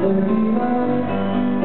Let